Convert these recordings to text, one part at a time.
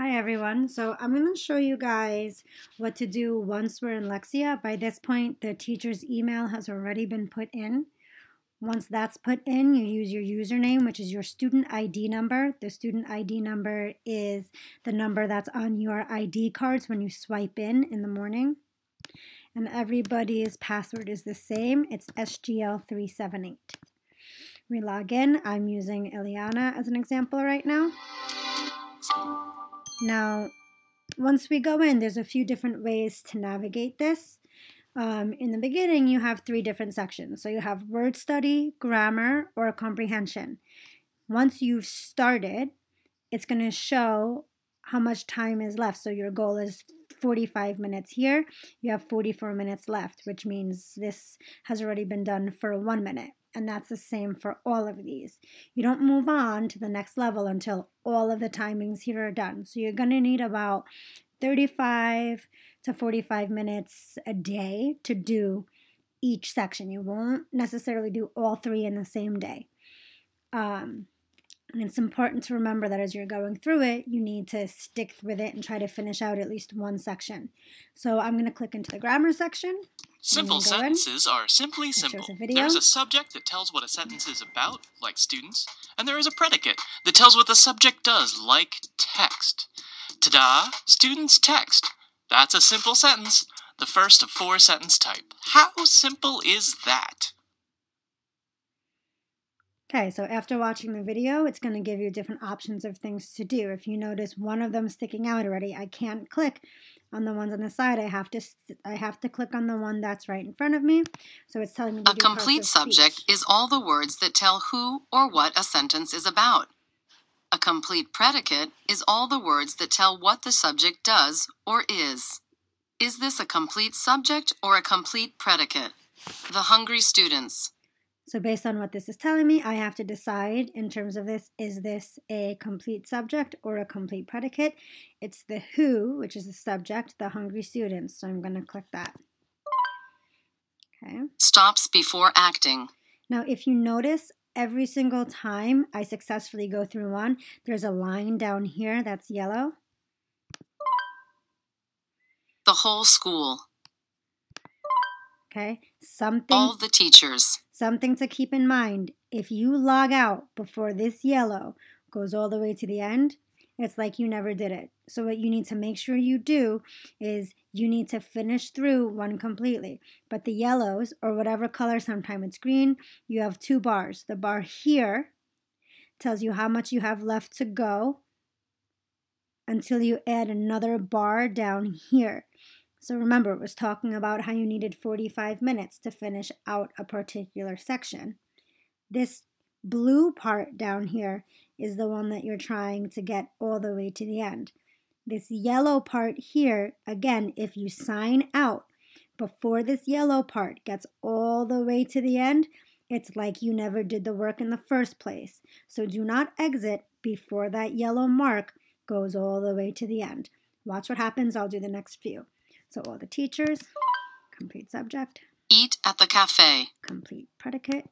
Hi everyone. So I'm going to show you guys what to do once we're in Lexia. By this point, the teacher's email has already been put in. Once that's put in, you use your username, which is your student ID number. The student ID number is the number that's on your ID cards when you swipe in in the morning. And everybody's password is the same. It's SGL378. We log in. I'm using Eliana as an example right now. Now, once we go in, there's a few different ways to navigate this. Um, in the beginning, you have three different sections. So you have word study, grammar, or comprehension. Once you've started, it's going to show how much time is left. So your goal is 45 minutes here. You have 44 minutes left, which means this has already been done for one minute and that's the same for all of these. You don't move on to the next level until all of the timings here are done. So you're going to need about 35 to 45 minutes a day to do each section. You won't necessarily do all three in the same day. Um, and it's important to remember that as you're going through it, you need to stick with it and try to finish out at least one section. So I'm going to click into the grammar section. Simple sentences are simply simple. There is a subject that tells what a sentence is about, like students, and there is a predicate that tells what the subject does, like text. Ta-da! Students text. That's a simple sentence, the first of four sentence type. How simple is that? Okay, so after watching the video, it's going to give you different options of things to do. If you notice one of them sticking out already, I can't click on the ones on the side. I have to I have to click on the one that's right in front of me. So it's telling me A complete subject is all the words that tell who or what a sentence is about. A complete predicate is all the words that tell what the subject does or is. Is this a complete subject or a complete predicate? The hungry students. So based on what this is telling me, I have to decide in terms of this, is this a complete subject or a complete predicate? It's the who, which is the subject, the hungry students. So I'm going to click that. Okay. Stops before acting. Now, if you notice, every single time I successfully go through one, there's a line down here that's yellow. The whole school. Okay, something. All the teachers. Something to keep in mind if you log out before this yellow goes all the way to the end, it's like you never did it. So, what you need to make sure you do is you need to finish through one completely. But the yellows, or whatever color, sometimes it's green, you have two bars. The bar here tells you how much you have left to go until you add another bar down here. So remember, it was talking about how you needed 45 minutes to finish out a particular section. This blue part down here is the one that you're trying to get all the way to the end. This yellow part here, again, if you sign out before this yellow part gets all the way to the end, it's like you never did the work in the first place. So do not exit before that yellow mark goes all the way to the end. Watch what happens. I'll do the next few. So all the teachers, complete subject. Eat at the cafe. Complete predicate.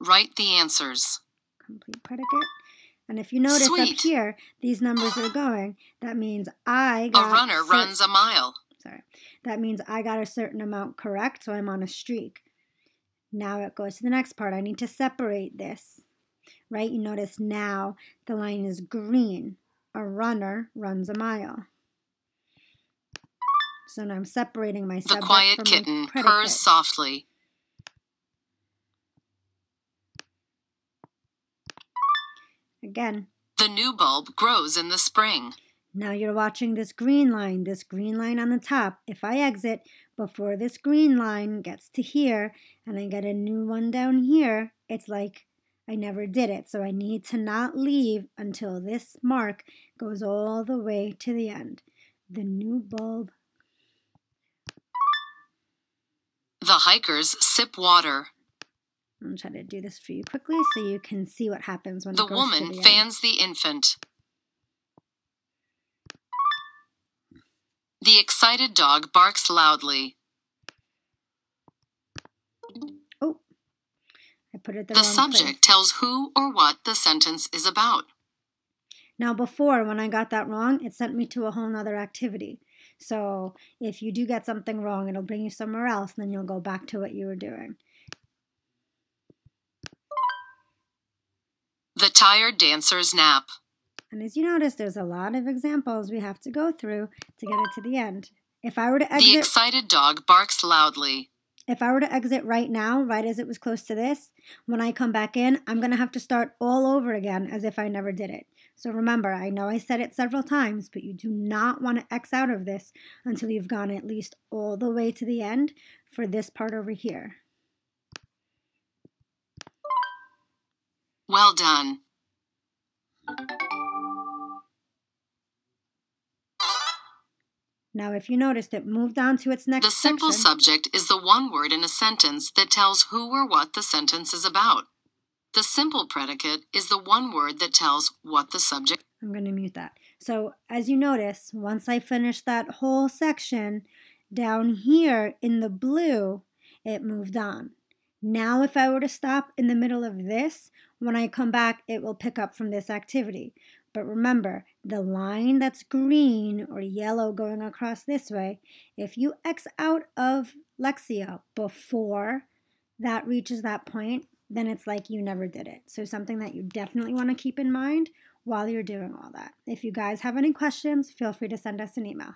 Write the answers. Complete predicate. And if you notice Sweet. up here, these numbers are going. That means I got a runner runs a mile. Sorry, that means I got a certain amount correct, so I'm on a streak. Now it goes to the next part. I need to separate this, right? You notice now the line is green. A runner runs a mile. So now I'm separating my The quiet kitten purrs softly. Again. The new bulb grows in the spring. Now you're watching this green line, this green line on the top. If I exit before this green line gets to here and I get a new one down here, it's like I never did it. So I need to not leave until this mark goes all the way to the end. The new bulb The hikers sip water. I'm trying to do this for you quickly so you can see what happens when the woman the fans the infant. The excited dog barks loudly. Oh, I put it the, the subject place. tells who or what the sentence is about. Now, before, when I got that wrong, it sent me to a whole nother activity. So if you do get something wrong, it'll bring you somewhere else, and then you'll go back to what you were doing. The tired dancer's nap. And as you notice, there's a lot of examples we have to go through to get it to the end. If I were to exit... The excited dog barks loudly. If I were to exit right now, right as it was close to this, when I come back in, I'm going to have to start all over again as if I never did it. So remember, I know I said it several times, but you do not want to X out of this until you've gone at least all the way to the end for this part over here. Well done. Now, if you noticed, it moved on to its next The simple section. subject is the one word in a sentence that tells who or what the sentence is about. The simple predicate is the one word that tells what the subject. I'm going to mute that. So, as you notice, once I finish that whole section, down here in the blue, it moved on. Now, if I were to stop in the middle of this, when I come back, it will pick up from this activity. But remember, the line that's green or yellow going across this way, if you X out of Lexia before that reaches that point, then it's like you never did it. So something that you definitely want to keep in mind while you're doing all that. If you guys have any questions, feel free to send us an email.